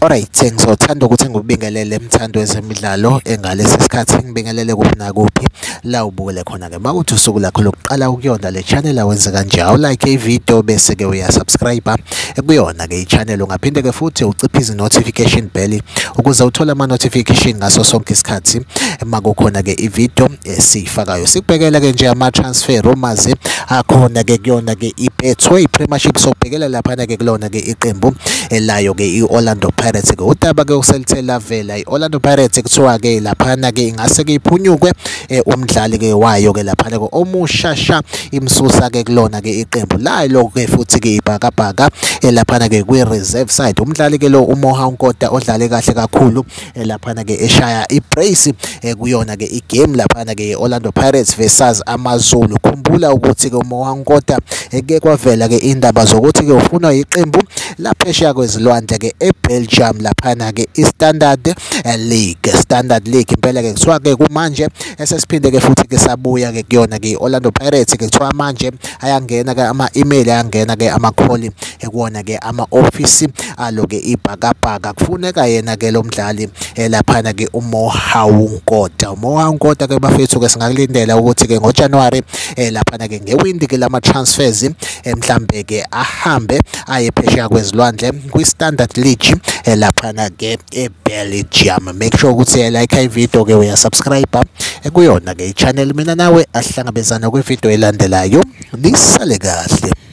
Alright, ngizothanda ukuthi ngikubingelele emthando wezemidlalo engalesi sikhathi. Ngibingelele kuphi nakuphi. La ubukele khona-ke uma kuthi usuku lakho lokuqala ukuyona le channel awenze kanje. Awulike ividiyo bese-ke uyasubscribe kuyona-ke i-channel ungaphinde-ke futhi uciphe izi-notification bell ukuze uthole ama-notification ngaso sonke isikhathi. Uma kukhona-ke ividiyo esiyifakayo sikubhekele-ke nje ama-transfer rumours akhona-ke kuyona-ke i-betway premiership sobhekela laphana-ke kulona-ke iqembu elayo-ke i-Orlando Pirates-ke. Udaba-ke oselithe lavela i-Orlando Pirates kuthiwa-ke laphana-ke ingase-ke iphunyukwe umdlali-ke wayo-ke laphana-ke omushasha imsusa-ke kulona-ke iqembu. Lalo-ke futhi-ke ibhakabhaka laphana-ke kwi-reserve side. Umdlali-ke lo uMoha Nkota odlale kahle kakhulu laphana-ke eshaya i-brace kuyona-ke igame laphana-ke i-Orlando Pirates versus AmaZulu. Khumbula ukuthi-ke uMoha Nkota eke kwavela-ke indaba zokuthi-ke ufunwa iqembu laphesheya kwezilwandle-ke eBelgium laphana-ke i-Standard League. Standard League impela-ke kuthiwa-ke kumanje esesiphinde-ke futhi-ke sabuya-ke kuyona-ke i-Orlando Pirates-ke kuthiwa manje ayangena-ke ama-email ayangena-ke amakholi ekuwona-ke ama-ofisi alo-ke ibhakabhaka. Kufuneka yena-ke lo mdlali laphana-ke uMoha Nkota uMoha Nkota-ke bafethu-ke singakulindela ukuthi-ke ngoJanuwari laphana-ke ngewindi-ke lama-transfers eh, mhlambe-ke ahambe aye phesheya kwezilwandle kwi-Standard League eh, laphana-ke eBelgium. Make sure ukuthi like video ke uyasubscribe kuyona-ke i-channel. Mina nawe asihlangabezana video elandelayo. Nisale kahle